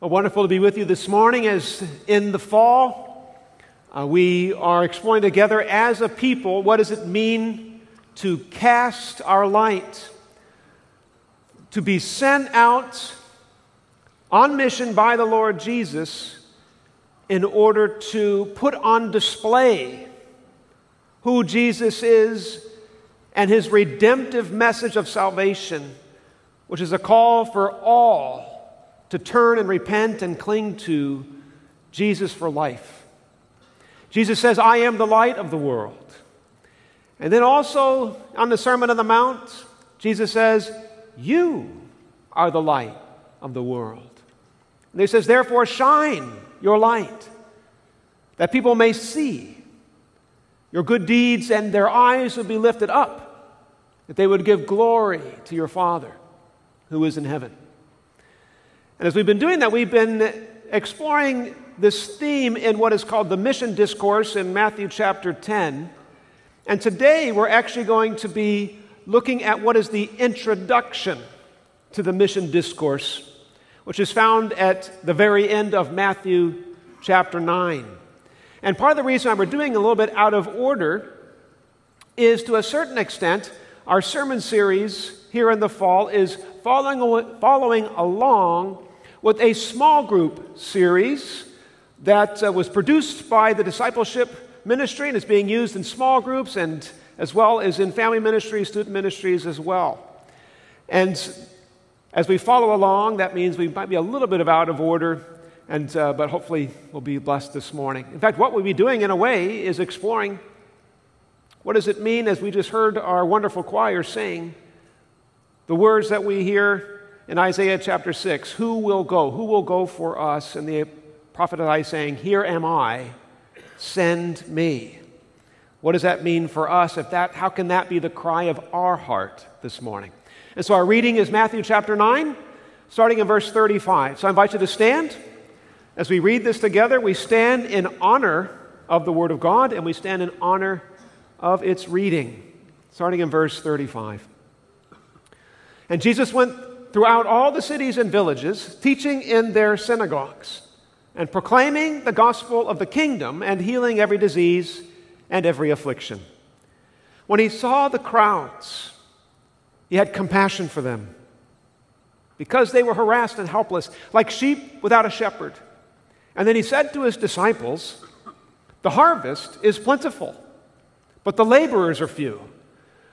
Well, wonderful to be with you this morning as in the fall. Uh, we are exploring together as a people what does it mean to cast our light, to be sent out on mission by the Lord Jesus in order to put on display who Jesus is and his redemptive message of salvation, which is a call for all to turn and repent and cling to Jesus for life. Jesus says, I am the light of the world. And then also on the Sermon on the Mount, Jesus says, You are the light of the world. And he says, Therefore, shine your light, that people may see your good deeds and their eyes will be lifted up, that they would give glory to your Father who is in heaven. And as we've been doing that, we've been exploring this theme in what is called the mission discourse in Matthew chapter 10. And today we're actually going to be looking at what is the introduction to the mission discourse, which is found at the very end of Matthew chapter 9. And part of the reason we're doing a little bit out of order is to a certain extent, our sermon series here in the fall is following, following along with a small group series that uh, was produced by the discipleship ministry and is being used in small groups and as well as in family ministries, student ministries as well. And as we follow along, that means we might be a little bit of out of order, and, uh, but hopefully we'll be blessed this morning. In fact, what we'll be doing in a way is exploring what does it mean, as we just heard our wonderful choir sing, the words that we hear in Isaiah chapter 6 Who will go? Who will go for us? And the prophet Isaiah saying, Here am I, send me. What does that mean for us? If that, how can that be the cry of our heart this morning? And so our reading is Matthew chapter 9, starting in verse 35. So I invite you to stand. As we read this together, we stand in honor of the Word of God and we stand in honor of its reading, starting in verse 35. And Jesus went throughout all the cities and villages, teaching in their synagogues, and proclaiming the gospel of the kingdom and healing every disease and every affliction. When he saw the crowds, he had compassion for them because they were harassed and helpless, like sheep without a shepherd. And then he said to his disciples, The harvest is plentiful, but the laborers are few.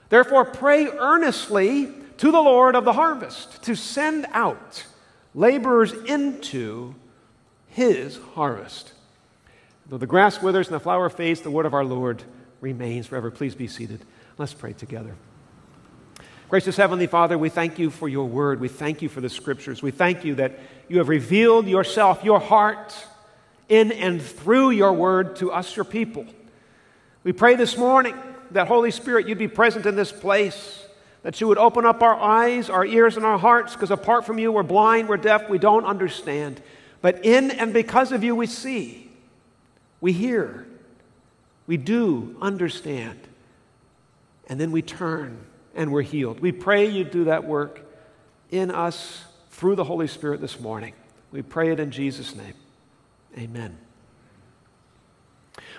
Therefore, pray earnestly to the Lord of the harvest to send out laborers into his harvest. Though the grass withers and the flower fades, the word of our Lord remains forever. Please be seated. Let's pray together. Gracious Heavenly Father, we thank you for your word. We thank you for the scriptures. We thank you that you have revealed yourself, your heart, in and through your word to us, your people. We pray this morning that, Holy Spirit, you'd be present in this place that you would open up our eyes, our ears, and our hearts, because apart from you, we're blind, we're deaf, we don't understand. But in and because of you, we see, we hear, we do understand. And then we turn and we're healed. We pray you do that work in us through the Holy Spirit this morning. We pray it in Jesus' name. Amen.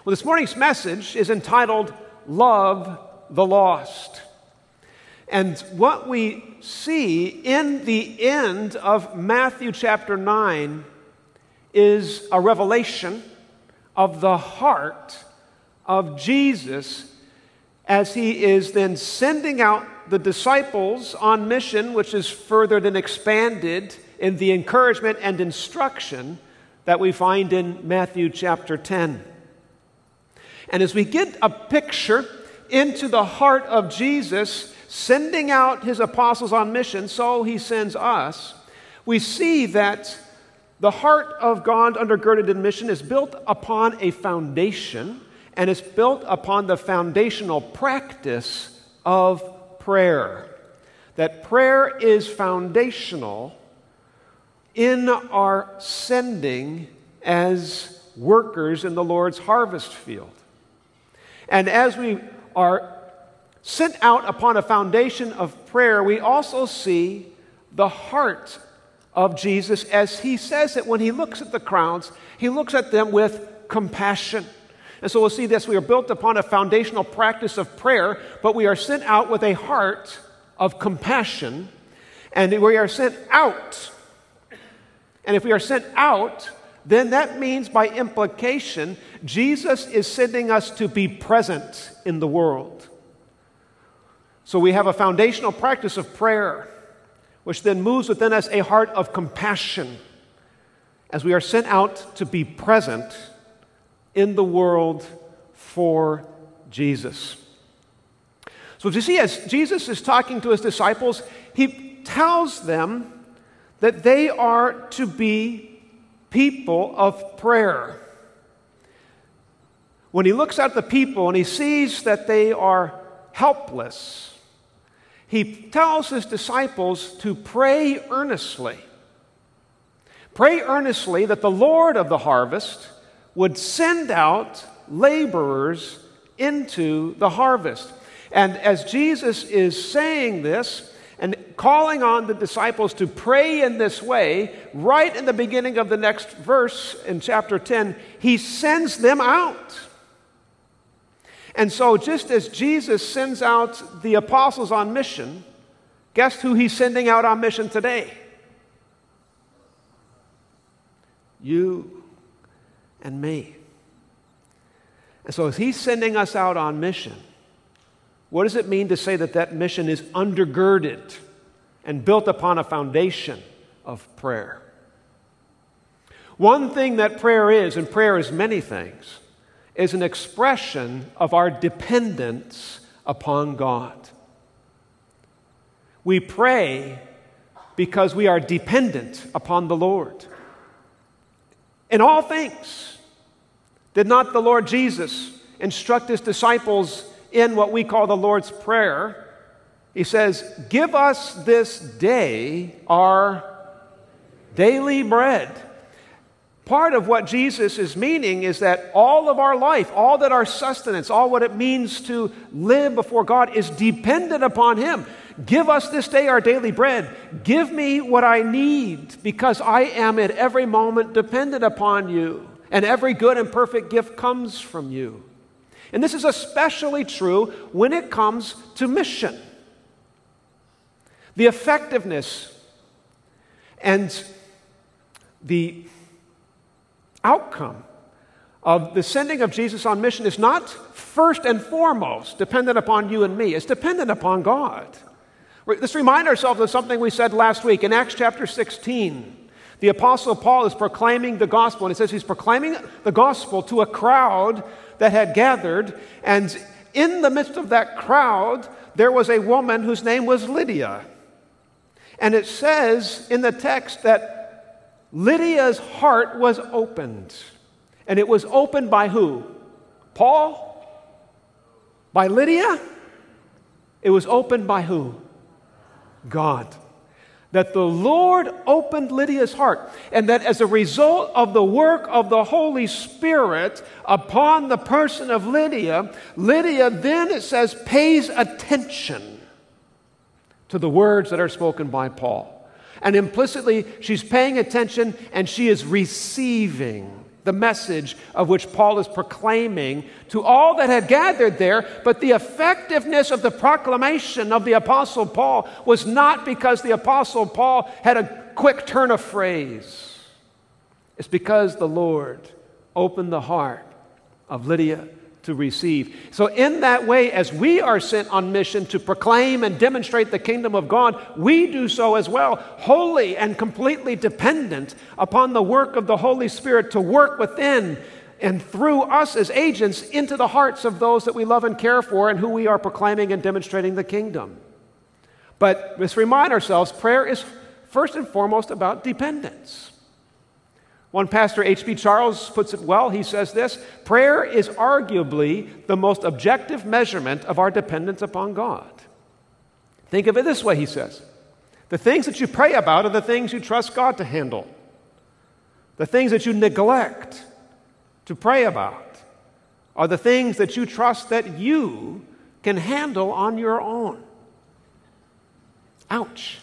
Well, this morning's message is entitled Love the Lost. And what we see in the end of Matthew chapter 9 is a revelation of the heart of Jesus as he is then sending out the disciples on mission, which is furthered and expanded in the encouragement and instruction that we find in Matthew chapter 10. And as we get a picture into the heart of Jesus, sending out his apostles on mission, so he sends us, we see that the heart of God undergirded in mission is built upon a foundation and is built upon the foundational practice of prayer. That prayer is foundational in our sending as workers in the Lord's harvest field. And as we are sent out upon a foundation of prayer, we also see the heart of Jesus as he says that when he looks at the crowds, he looks at them with compassion. And so we'll see this. We are built upon a foundational practice of prayer, but we are sent out with a heart of compassion, and we are sent out. And if we are sent out, then that means by implication, Jesus is sending us to be present in the world. So we have a foundational practice of prayer, which then moves within us a heart of compassion as we are sent out to be present in the world for Jesus. So, you see, as Jesus is talking to his disciples, he tells them that they are to be people of prayer. When he looks at the people and he sees that they are helpless, he tells his disciples to pray earnestly. Pray earnestly that the Lord of the harvest would send out laborers into the harvest. And as Jesus is saying this and calling on the disciples to pray in this way, right in the beginning of the next verse in chapter 10, he sends them out. And so, just as Jesus sends out the apostles on mission, guess who he's sending out on mission today? You and me. And so, as He's sending us out on mission, what does it mean to say that that mission is undergirded and built upon a foundation of prayer? One thing that prayer is, and prayer is many things, is an expression of our dependence upon God. We pray because we are dependent upon the Lord. In all things, did not the Lord Jesus instruct his disciples in what we call the Lord's Prayer? He says, Give us this day our daily bread. Part of what Jesus is meaning is that all of our life, all that our sustenance, all what it means to live before God is dependent upon Him. Give us this day our daily bread. Give me what I need because I am at every moment dependent upon you and every good and perfect gift comes from you. And this is especially true when it comes to mission. The effectiveness and the outcome of the sending of Jesus on mission is not first and foremost dependent upon you and me, it's dependent upon God. Let's remind ourselves of something we said last week in Acts chapter 16. The Apostle Paul is proclaiming the gospel, and it says he's proclaiming the gospel to a crowd that had gathered, and in the midst of that crowd, there was a woman whose name was Lydia. And it says in the text that Lydia's heart was opened. And it was opened by who? Paul? By Lydia? It was opened by who? God that the Lord opened Lydia's heart, and that as a result of the work of the Holy Spirit upon the person of Lydia, Lydia then, it says, pays attention to the words that are spoken by Paul. And implicitly, she's paying attention and she is receiving the message of which Paul is proclaiming to all that had gathered there. But the effectiveness of the proclamation of the Apostle Paul was not because the Apostle Paul had a quick turn of phrase, it's because the Lord opened the heart of Lydia to receive. So, in that way, as we are sent on mission to proclaim and demonstrate the kingdom of God, we do so as well, wholly and completely dependent upon the work of the Holy Spirit to work within and through us as agents into the hearts of those that we love and care for and who we are proclaiming and demonstrating the kingdom. But let's remind ourselves prayer is first and foremost about dependence. One pastor, H.B. Charles, puts it well. He says this Prayer is arguably the most objective measurement of our dependence upon God. Think of it this way, he says The things that you pray about are the things you trust God to handle, the things that you neglect to pray about are the things that you trust that you can handle on your own. Ouch.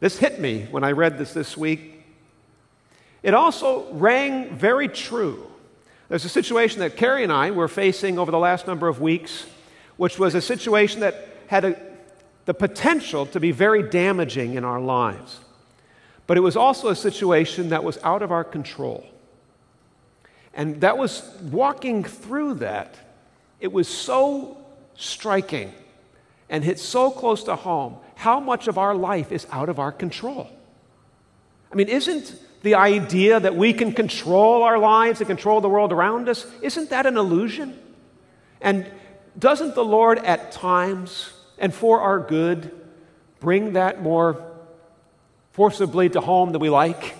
This hit me when I read this this week. It also rang very true. There's a situation that Carrie and I were facing over the last number of weeks, which was a situation that had a, the potential to be very damaging in our lives. But it was also a situation that was out of our control. And that was walking through that, it was so striking and hit so close to home how much of our life is out of our control. I mean, isn't the idea that we can control our lives and control the world around us, isn't that an illusion? And doesn't the Lord at times and for our good bring that more forcibly to home than we like?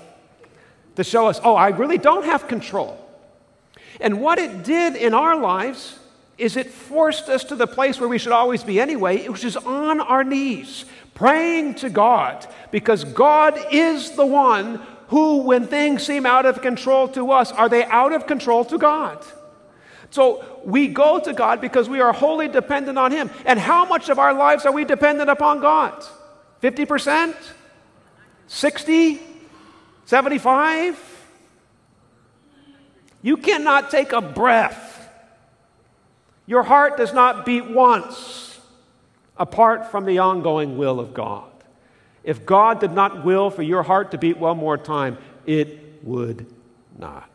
To show us, oh, I really don't have control. And what it did in our lives is it forced us to the place where we should always be anyway, which is on our knees, praying to God, because God is the one who, when things seem out of control to us, are they out of control to God? So we go to God because we are wholly dependent on Him. And how much of our lives are we dependent upon God? 50%? 60? 75? You cannot take a breath. Your heart does not beat once apart from the ongoing will of God. If God did not will for your heart to beat one more time, it would not.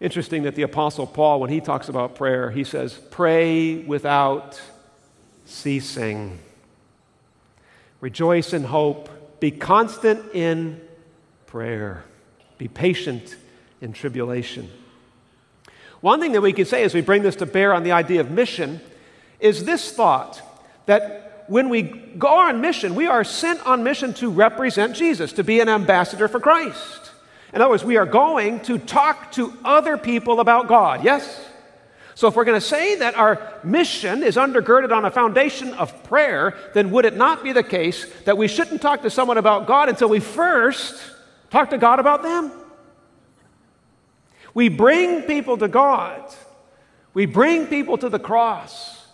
Interesting that the Apostle Paul, when he talks about prayer, he says, Pray without ceasing. Rejoice in hope. Be constant in prayer. Be patient in tribulation. One thing that we can say as we bring this to bear on the idea of mission is this thought that when we go on mission, we are sent on mission to represent Jesus, to be an ambassador for Christ. In other words, we are going to talk to other people about God, yes? So, if we're going to say that our mission is undergirded on a foundation of prayer, then would it not be the case that we shouldn't talk to someone about God until we first talk to God about them? We bring people to God, we bring people to the cross,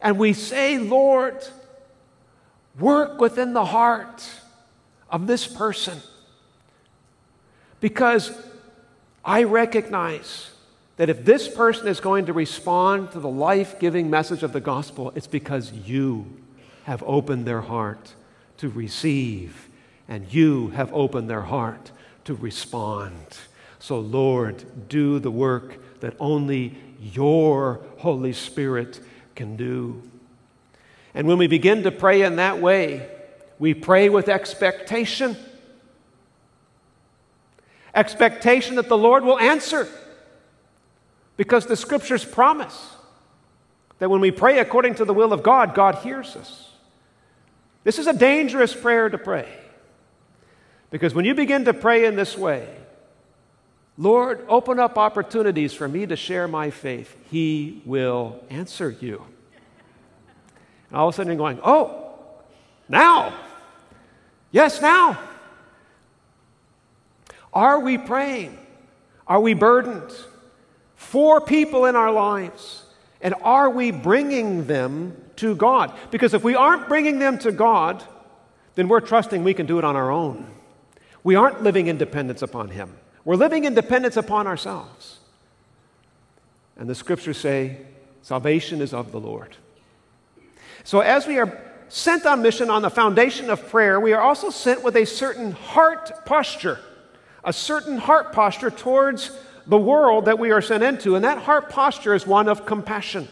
and we say, Lord, work within the heart of this person. Because I recognize that if this person is going to respond to the life giving message of the gospel, it's because you have opened their heart to receive, and you have opened their heart to respond. So, Lord, do the work that only your Holy Spirit can do. And when we begin to pray in that way, we pray with expectation. Expectation that the Lord will answer. Because the scriptures promise that when we pray according to the will of God, God hears us. This is a dangerous prayer to pray. Because when you begin to pray in this way, Lord, open up opportunities for me to share my faith. He will answer you. And all of a sudden you're going, oh, now. Yes, now. Are we praying? Are we burdened for people in our lives? And are we bringing them to God? Because if we aren't bringing them to God, then we're trusting we can do it on our own. We aren't living in dependence upon Him. We're living in dependence upon ourselves. And the scriptures say, salvation is of the Lord. So, as we are sent on mission on the foundation of prayer, we are also sent with a certain heart posture, a certain heart posture towards the world that we are sent into. And that heart posture is one of compassion.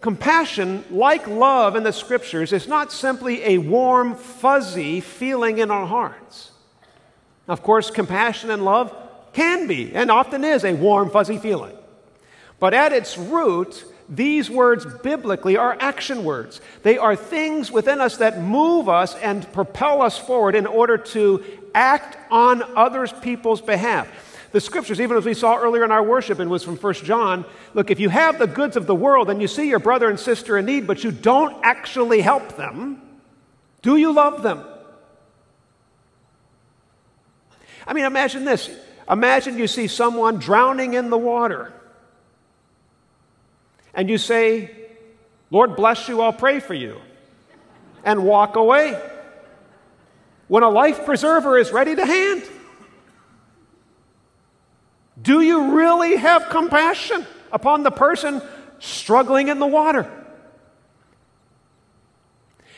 Compassion, like love in the scriptures, is not simply a warm, fuzzy feeling in our hearts. Of course, compassion and love can be, and often is, a warm, fuzzy feeling. But at its root, these words biblically are action words. They are things within us that move us and propel us forward in order to act on others people's behalf. The scriptures, even as we saw earlier in our worship, and was from 1 John, look, if you have the goods of the world and you see your brother and sister in need, but you don't actually help them, do you love them? I mean, imagine this. Imagine you see someone drowning in the water, and you say, Lord bless you, I'll pray for you. and walk away. When a life preserver is ready to hand, do you really have compassion upon the person struggling in the water?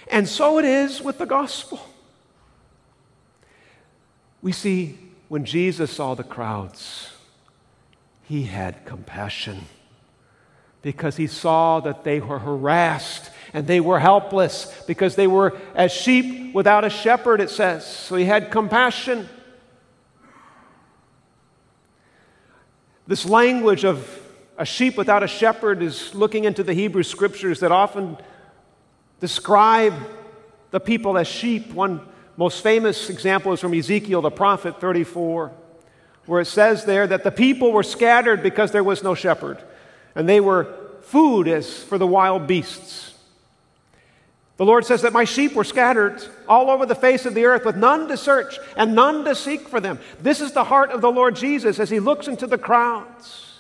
And so it is with the gospel. We see when Jesus saw the crowds, he had compassion because he saw that they were harassed and they were helpless because they were as sheep without a shepherd, it says. So he had compassion. This language of a sheep without a shepherd is looking into the Hebrew scriptures that often describe the people as sheep. One most famous example is from Ezekiel the prophet 34, where it says there that the people were scattered because there was no shepherd, and they were food as for the wild beasts. The Lord says that my sheep were scattered all over the face of the earth with none to search and none to seek for them. This is the heart of the Lord Jesus as he looks into the crowds.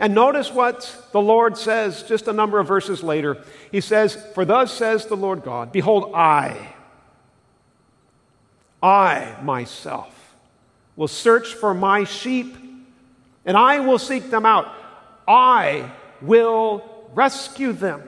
And notice what the Lord says just a number of verses later. He says, For thus says the Lord God, Behold, I, I myself will search for my sheep, and I will seek them out. I will rescue them.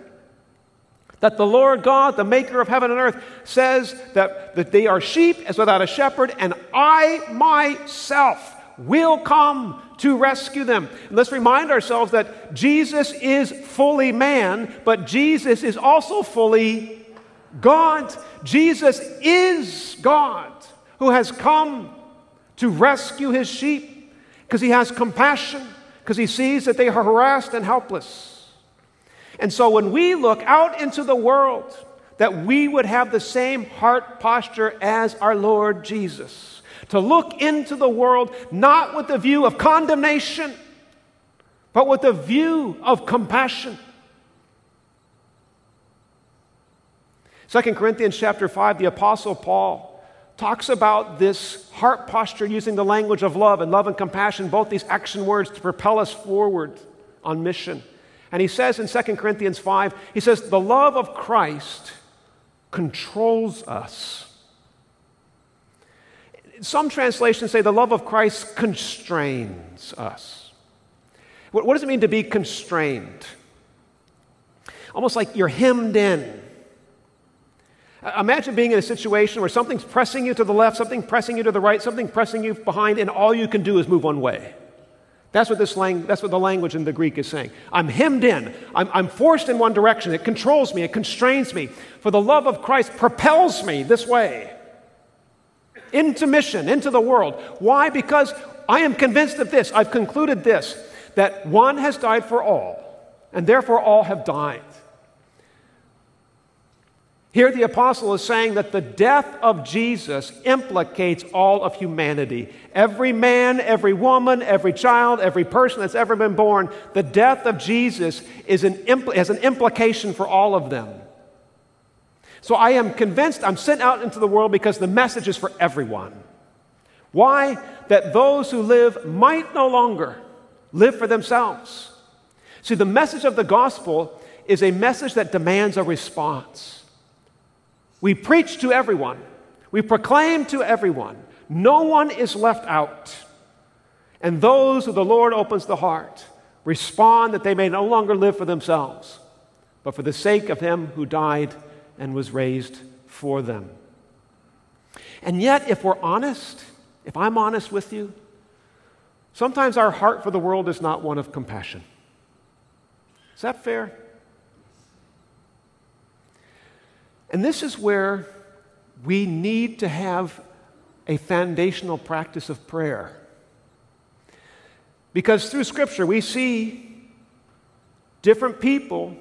That the Lord God, the maker of heaven and earth, says that, that they are sheep as without a shepherd, and I myself will come to rescue them. And let's remind ourselves that Jesus is fully man, but Jesus is also fully God. Jesus is God who has come to rescue his sheep because he has compassion, because he sees that they are harassed and helpless. And so when we look out into the world, that we would have the same heart posture as our Lord Jesus. To look into the world not with the view of condemnation, but with the view of compassion. 2 Corinthians chapter 5, the Apostle Paul talks about this heart posture using the language of love and love and compassion, both these action words to propel us forward on mission. And he says in 2 Corinthians 5, he says, The love of Christ controls us. Some translations say the love of Christ constrains us. What, what does it mean to be constrained? Almost like you're hemmed in. Imagine being in a situation where something's pressing you to the left, something pressing you to the right, something pressing you behind, and all you can do is move one way. That's what, this lang- that's what the language in the Greek is saying. I'm hemmed in. I'm, I'm forced in one direction. It controls me. It constrains me. For the love of Christ propels me this way into mission, into the world. Why? Because I am convinced of this. I've concluded this that one has died for all, and therefore all have died. Here, the apostle is saying that the death of Jesus implicates all of humanity. Every man, every woman, every child, every person that's ever been born, the death of Jesus is an impl- has an implication for all of them. So I am convinced I'm sent out into the world because the message is for everyone. Why? That those who live might no longer live for themselves. See, the message of the gospel is a message that demands a response. We preach to everyone, we proclaim to everyone. No one is left out. And those who the Lord opens the heart respond that they may no longer live for themselves, but for the sake of Him who died and was raised for them. And yet, if we're honest, if I'm honest with you, sometimes our heart for the world is not one of compassion. Is that fair? And this is where we need to have a foundational practice of prayer. Because through Scripture, we see different people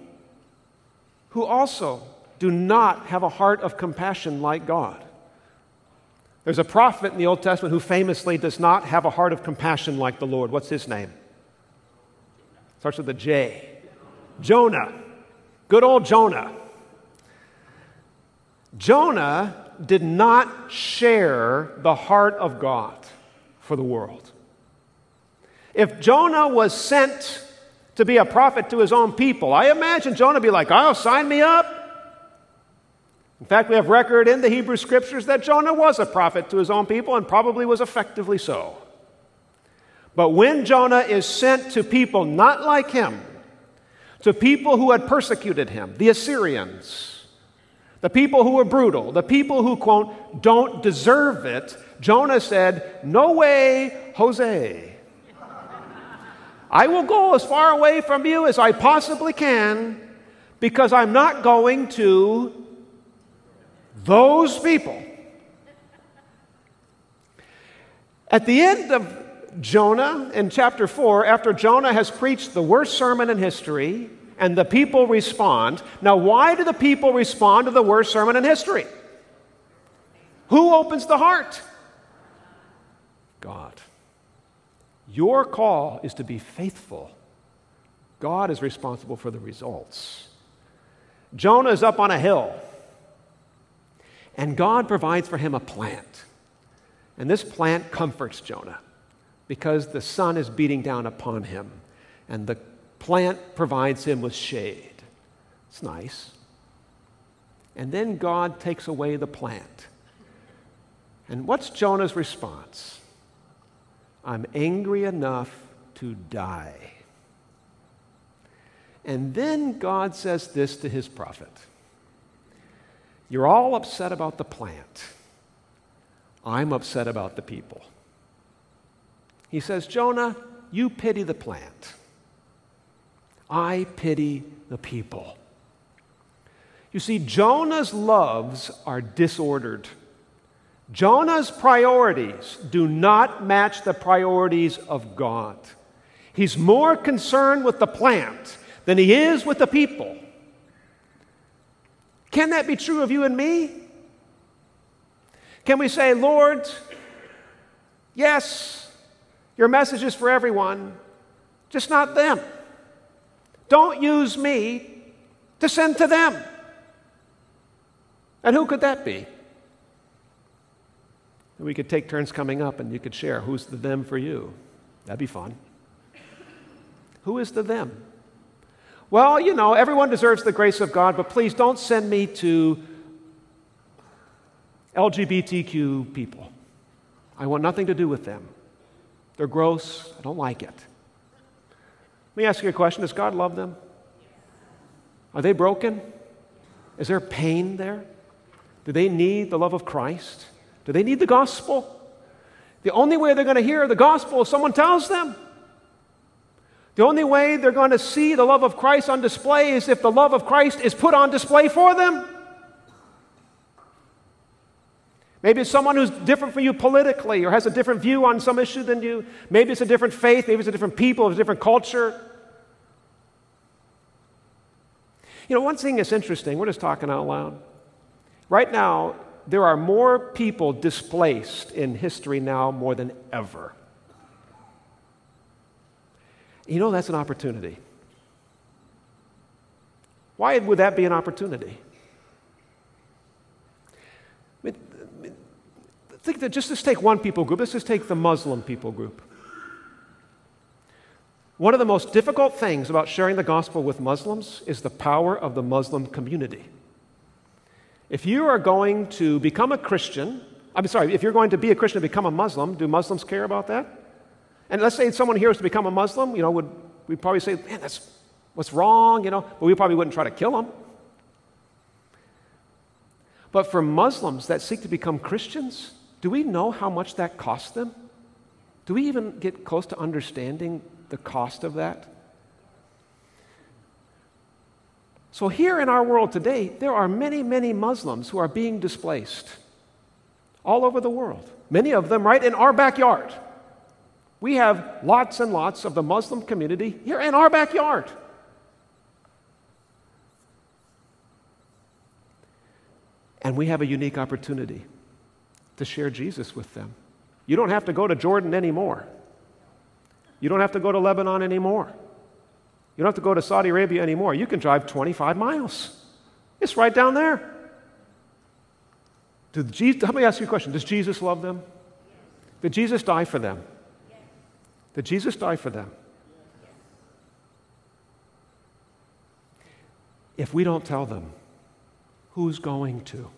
who also do not have a heart of compassion like God. There's a prophet in the Old Testament who famously does not have a heart of compassion like the Lord. What's his name? Starts with a J. Jonah. Good old Jonah. Jonah did not share the heart of God for the world. If Jonah was sent to be a prophet to his own people, I imagine Jonah be like, Oh, sign me up. In fact, we have record in the Hebrew scriptures that Jonah was a prophet to his own people and probably was effectively so. But when Jonah is sent to people not like him, to people who had persecuted him, the Assyrians, the people who were brutal, the people who, quote, don't deserve it, Jonah said, No way, Jose. I will go as far away from you as I possibly can because I'm not going to those people. At the end of Jonah in chapter 4, after Jonah has preached the worst sermon in history, and the people respond. Now, why do the people respond to the worst sermon in history? Who opens the heart? God. Your call is to be faithful. God is responsible for the results. Jonah is up on a hill, and God provides for him a plant. And this plant comforts Jonah because the sun is beating down upon him, and the plant provides him with shade. It's nice. And then God takes away the plant. And what's Jonah's response? I'm angry enough to die. And then God says this to his prophet You're all upset about the plant. I'm upset about the people. He says, Jonah, you pity the plant. I pity the people. You see, Jonah's loves are disordered. Jonah's priorities do not match the priorities of God. He's more concerned with the plant than he is with the people. Can that be true of you and me? Can we say, Lord, yes, your message is for everyone, just not them. Don't use me to send to them. And who could that be? We could take turns coming up and you could share who's the them for you. That'd be fun. Who is the them? Well, you know, everyone deserves the grace of God, but please don't send me to LGBTQ people. I want nothing to do with them. They're gross. I don't like it. Let me ask you a question Does God love them? Are they broken? Is there pain there? Do they need the love of Christ? Do they need the gospel? The only way they're going to hear the gospel is someone tells them. The only way they're going to see the love of Christ on display is if the love of Christ is put on display for them. Maybe it's someone who's different from you politically or has a different view on some issue than you. Maybe it's a different faith. Maybe it's a different people, it's a different culture. You know, one thing that's interesting, we're just talking out loud. Right now, there are more people displaced in history now more than ever. You know, that's an opportunity. Why would that be an opportunity? I mean, think that just let's take one people group. Let's just take the Muslim people group. One of the most difficult things about sharing the gospel with Muslims is the power of the Muslim community. If you are going to become a Christian, I'm sorry, if you're going to be a Christian and become a Muslim, do Muslims care about that? And let's say someone here is to become a Muslim, you know, would we probably say, man, that's what's wrong, you know, but we probably wouldn't try to kill them. But for Muslims that seek to become Christians, do we know how much that costs them? Do we even get close to understanding the cost of that? So, here in our world today, there are many, many Muslims who are being displaced all over the world. Many of them right in our backyard. We have lots and lots of the Muslim community here in our backyard. And we have a unique opportunity to share Jesus with them. You don't have to go to Jordan anymore. You don't have to go to Lebanon anymore. You don't have to go to Saudi Arabia anymore. You can drive 25 miles. It's right down there. Did Jesus, let me ask you a question. Does Jesus love them? Did Jesus die for them? Did Jesus die for them? If we don't tell them, who's going to?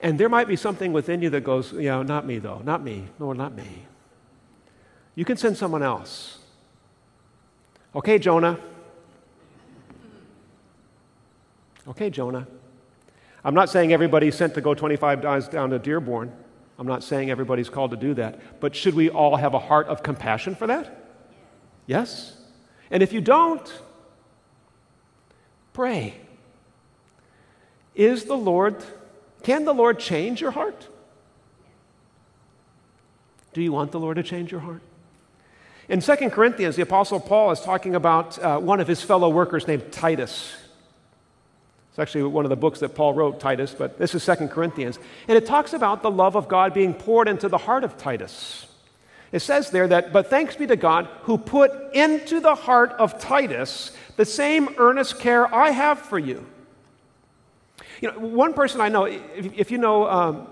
And there might be something within you that goes, Yeah, not me, though. Not me. Lord, not me. You can send someone else. Okay, Jonah. Okay, Jonah. I'm not saying everybody's sent to go 25 miles down to Dearborn. I'm not saying everybody's called to do that. But should we all have a heart of compassion for that? Yes. And if you don't, pray. Is the Lord, can the Lord change your heart? Do you want the Lord to change your heart? In 2 Corinthians, the Apostle Paul is talking about uh, one of his fellow workers named Titus. It's actually one of the books that Paul wrote, Titus, but this is 2 Corinthians. And it talks about the love of God being poured into the heart of Titus. It says there that, but thanks be to God who put into the heart of Titus the same earnest care I have for you. You know, one person I know, if, if you know um,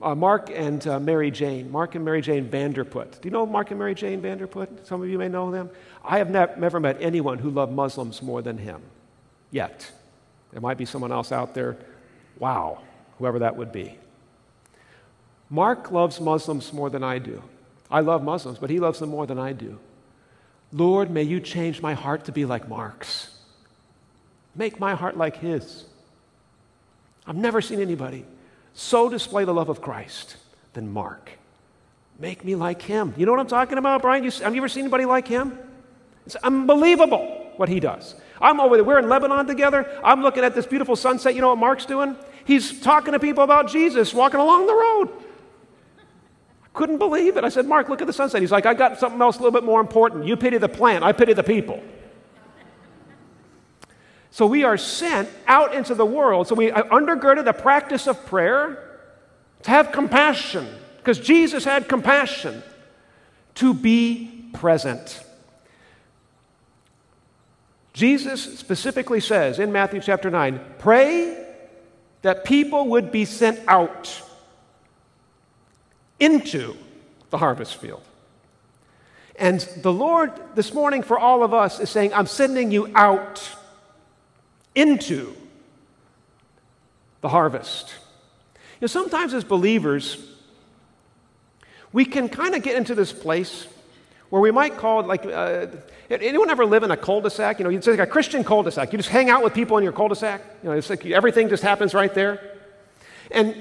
uh, Mark and uh, Mary Jane, Mark and Mary Jane Vanderput. Do you know Mark and Mary Jane Vanderput? Some of you may know them. I have ne- never met anyone who loved Muslims more than him, yet. There might be someone else out there. Wow, whoever that would be. Mark loves Muslims more than I do. I love Muslims, but he loves them more than I do. Lord, may you change my heart to be like Mark's. Make my heart like his. I've never seen anybody so display the love of Christ than Mark. Make me like him. You know what I'm talking about, Brian? You, have you ever seen anybody like him? It's unbelievable what he does. I'm over there. We're in Lebanon together. I'm looking at this beautiful sunset. You know what Mark's doing? He's talking to people about Jesus walking along the road. I couldn't believe it. I said, Mark, look at the sunset. He's like, I got something else a little bit more important. You pity the plant, I pity the people. So we are sent out into the world. So we uh, undergirded the practice of prayer to have compassion, because Jesus had compassion, to be present. Jesus specifically says in Matthew chapter 9 pray that people would be sent out into the harvest field. And the Lord, this morning, for all of us, is saying, I'm sending you out into the harvest. You know, sometimes as believers, we can kind of get into this place where we might call it like uh, anyone ever live in a cul-de-sac? You know, it's like a Christian cul-de-sac. You just hang out with people in your cul-de-sac. You know, it's like everything just happens right there. And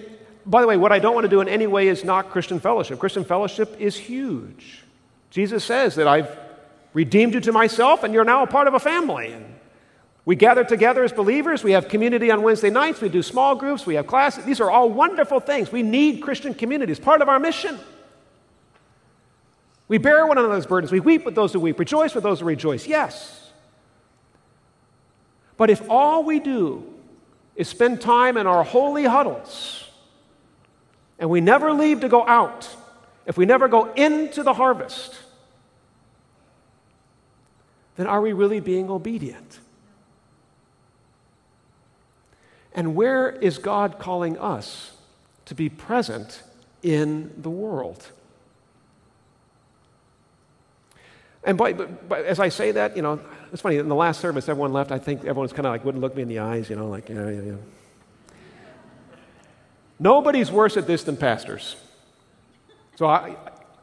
by the way, what I don't want to do in any way is not Christian fellowship. Christian fellowship is huge. Jesus says that I've redeemed you to myself, and you're now a part of a family. And we gather together as believers. We have community on Wednesday nights. We do small groups. We have classes. These are all wonderful things. We need Christian community. It's part of our mission. We bear one another's burdens. We weep with those who weep, rejoice with those who rejoice. Yes. But if all we do is spend time in our holy huddles and we never leave to go out, if we never go into the harvest, then are we really being obedient? And where is God calling us to be present in the world? And by, but, as I say that, you know, it's funny, in the last service, everyone left. I think everyone's kind of like, wouldn't look me in the eyes, you know, like, yeah, yeah, yeah. Nobody's worse at this than pastors. So I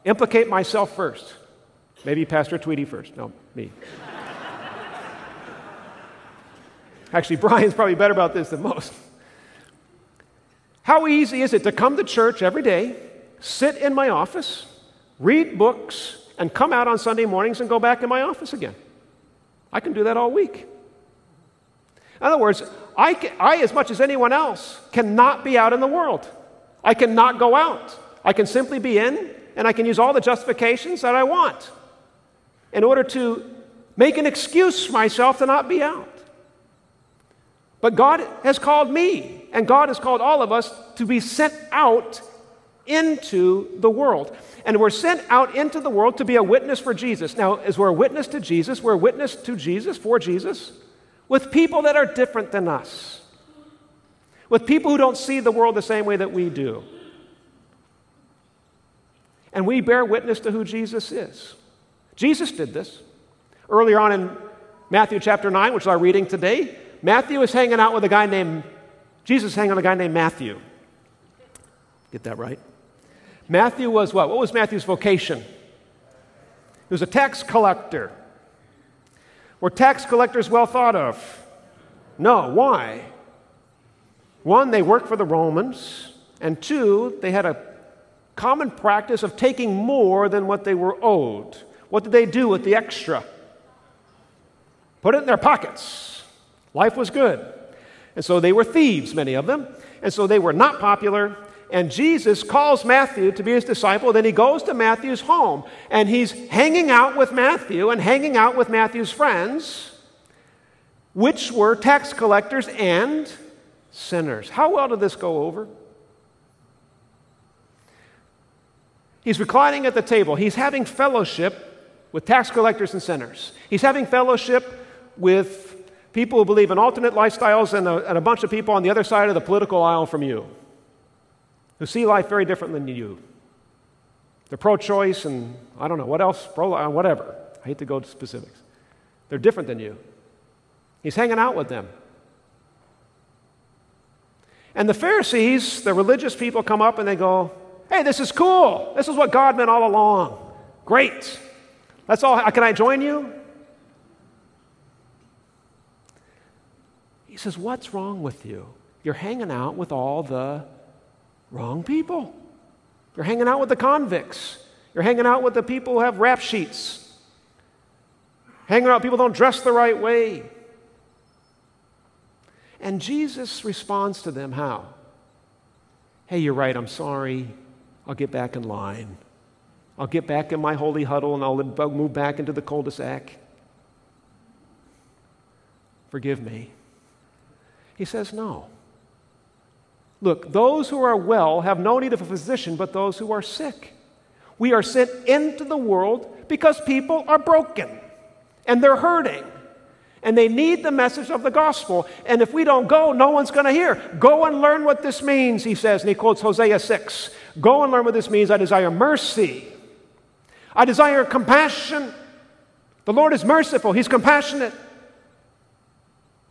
implicate myself first. Maybe Pastor Tweedy first. No, me. Actually, Brian's probably better about this than most. How easy is it to come to church every day, sit in my office, read books, and come out on Sunday mornings and go back in my office again. I can do that all week. In other words, I, can, I, as much as anyone else, cannot be out in the world. I cannot go out. I can simply be in, and I can use all the justifications that I want in order to make an excuse for myself to not be out. But God has called me, and God has called all of us to be sent out into the world. And we're sent out into the world to be a witness for Jesus. Now, as we're a witness to Jesus, we're a witness to Jesus, for Jesus, with people that are different than us, with people who don't see the world the same way that we do. And we bear witness to who Jesus is. Jesus did this. Earlier on in Matthew chapter 9, which is our reading today, Matthew is hanging out with a guy named, Jesus is hanging out with a guy named Matthew. Get that right? Matthew was what? What was Matthew's vocation? He was a tax collector. Were tax collectors well thought of? No. Why? One, they worked for the Romans, and two, they had a common practice of taking more than what they were owed. What did they do with the extra? Put it in their pockets. Life was good. And so they were thieves, many of them. And so they were not popular. And Jesus calls Matthew to be his disciple. Then he goes to Matthew's home. And he's hanging out with Matthew and hanging out with Matthew's friends, which were tax collectors and sinners. How well did this go over? He's reclining at the table. He's having fellowship with tax collectors and sinners. He's having fellowship with people who believe in alternate lifestyles and a, and a bunch of people on the other side of the political aisle from you who see life very different than you. They're pro choice and I don't know, what else? Pro, uh, whatever. I hate to go to specifics. They're different than you. He's hanging out with them. And the Pharisees, the religious people, come up and they go, Hey, this is cool. This is what God meant all along. Great. That's all. Can I join you? He says, What's wrong with you? You're hanging out with all the wrong people. You're hanging out with the convicts. You're hanging out with the people who have rap sheets. Hanging out people don't dress the right way. And Jesus responds to them how? Hey, you're right, I'm sorry. I'll get back in line. I'll get back in my holy huddle and I'll move back into the cul de sac. Forgive me. He says, No. Look, those who are well have no need of a physician, but those who are sick. We are sent into the world because people are broken and they're hurting and they need the message of the gospel. And if we don't go, no one's going to hear. Go and learn what this means, he says, and he quotes Hosea 6. Go and learn what this means. I desire mercy, I desire compassion. The Lord is merciful, He's compassionate,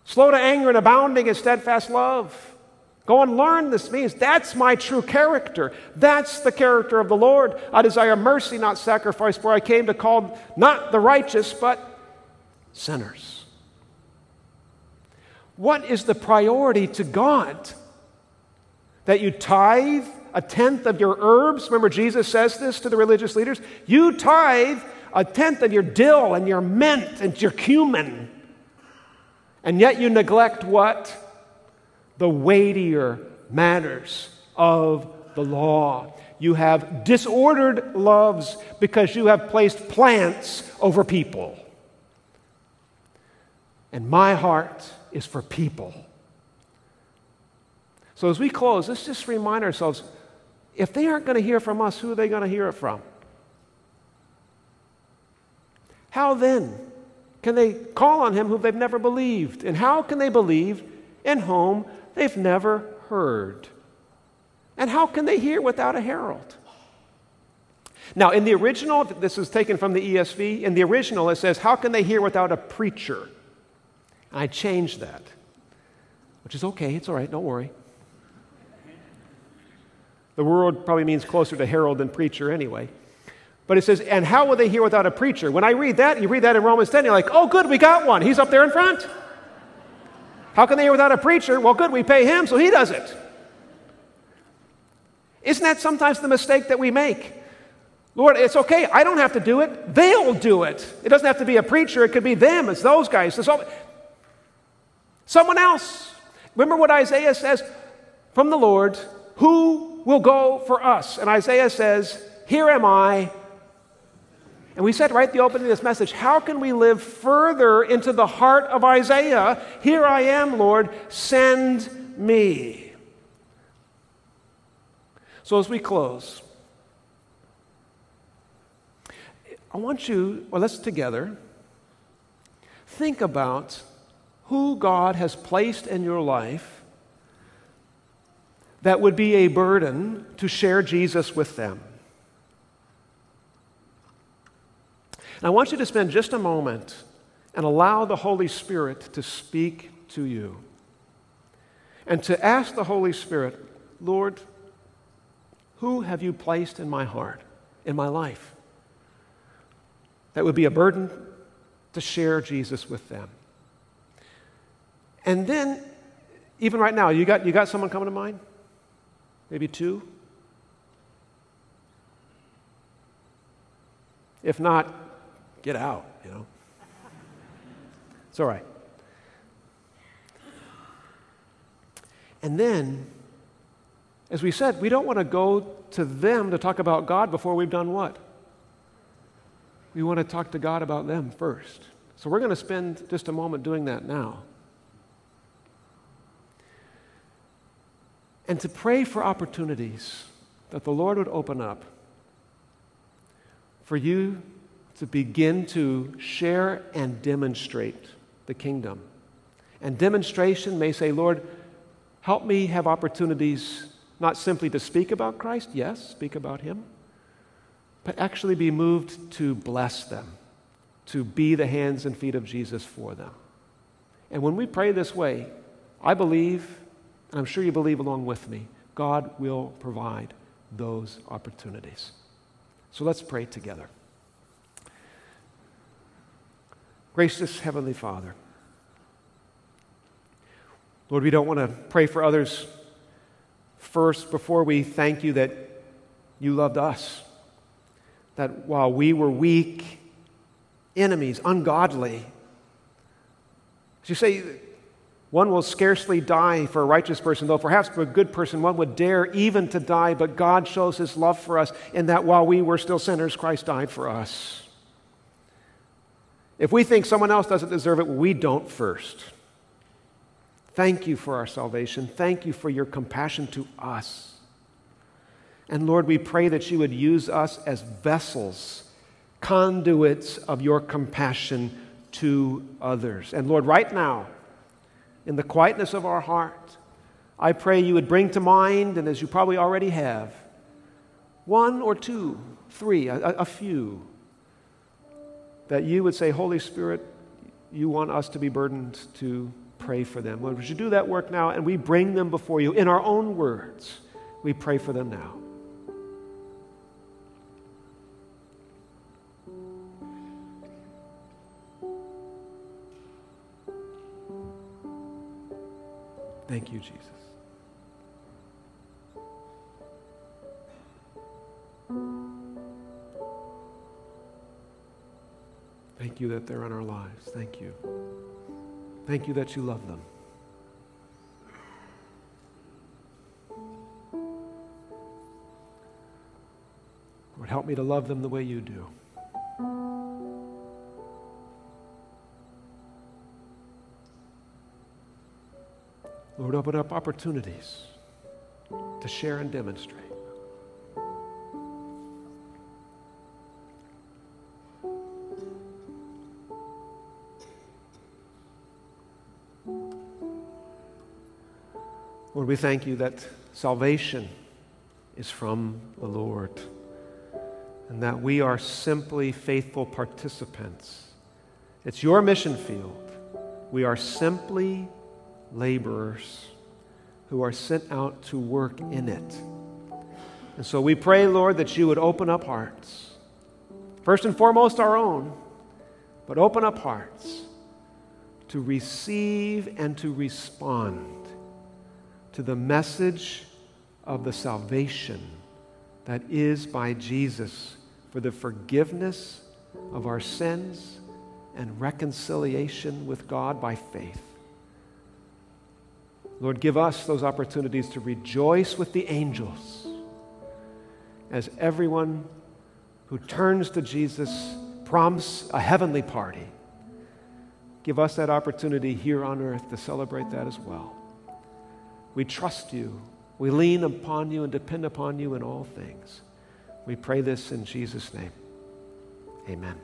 slow to anger and abounding in steadfast love. Go and learn this means. That's my true character. That's the character of the Lord. I desire mercy, not sacrifice, for I came to call not the righteous, but sinners. What is the priority to God? That you tithe a tenth of your herbs? Remember, Jesus says this to the religious leaders. You tithe a tenth of your dill and your mint and your cumin. And yet you neglect what? the weightier matters of the law. You have disordered loves because you have placed plants over people. And my heart is for people. So as we close, let's just remind ourselves if they aren't going to hear from us, who are they going to hear it from? How then can they call on him who they've never believed? And how can they believe in whom they've never heard. And how can they hear without a herald? Now, in the original, this is taken from the ESV, in the original it says, How can they hear without a preacher? And I changed that, which is okay, it's all right, don't worry. The word probably means closer to herald than preacher anyway. But it says, And how will they hear without a preacher? When I read that, you read that in Romans 10, you're like, Oh, good, we got one. He's up there in front. How can they hear without a preacher? Well, good, we pay him, so he does it. Isn't that sometimes the mistake that we make? Lord, it's okay. I don't have to do it. They'll do it. It doesn't have to be a preacher. It could be them. It's those guys. It's someone else. Remember what Isaiah says from the Lord Who will go for us? And Isaiah says, Here am I. And we said right at the opening of this message, how can we live further into the heart of Isaiah? Here I am, Lord, send me. So as we close, I want you, well, let's together think about who God has placed in your life that would be a burden to share Jesus with them. And I want you to spend just a moment and allow the Holy Spirit to speak to you. And to ask the Holy Spirit, Lord, Who have you placed in my heart, in my life? That would be a burden to share Jesus with them. And then, even right now, you got, you got someone coming to mind? Maybe two? If not, get out, you know. It's all right. And then, as we said, we don't want to go to them to talk about God before we've done what? We want to talk to God about them first. So we're going to spend just a moment doing that now. And to pray for opportunities that the Lord would open up for you to begin to share and demonstrate the kingdom. And demonstration may say, Lord, Help me have opportunities not simply to speak about Christ, yes, speak about Him, but actually be moved to bless them, to be the hands and feet of Jesus for them. And when we pray this way, I believe, and I'm sure you believe along with me, God will provide those opportunities. So let's pray together. Gracious Heavenly Father, Lord, we don't want to pray for others first before we thank you that you loved us. That while we were weak, enemies, ungodly, as you say, one will scarcely die for a righteous person, though perhaps for a good person one would dare even to die, but God shows his love for us in that while we were still sinners, Christ died for us. If we think someone else doesn't deserve it, we don't first. Thank you for our salvation. Thank you for your compassion to us. And Lord, we pray that you would use us as vessels, conduits of your compassion to others. And Lord, right now, in the quietness of our heart, I pray you would bring to mind, and as you probably already have, one or two, three, a, a few, that you would say, Holy Spirit, you want us to be burdened to pray for them. Lord, would you do that work now? And we bring them before you in our own words. We pray for them now. Thank you, Jesus. Thank you that they're in our lives. Thank you. Thank you that you love them. Lord, help me to love them the way you do. Lord, open up opportunities to share and demonstrate. Lord, we thank you that salvation is from the Lord and that we are simply faithful participants. It's your mission field. We are simply laborers who are sent out to work in it. And so we pray, Lord, that you would open up hearts. First and foremost, our own, but open up hearts to receive and to respond to the message of the salvation that is by Jesus for the forgiveness of our sins and reconciliation with God by faith. Lord, give us those opportunities to rejoice with the angels as everyone who turns to Jesus prompts a heavenly party. Give us that opportunity here on earth to celebrate that as well. We trust you. We lean upon you and depend upon you in all things. We pray this in Jesus' name. Amen.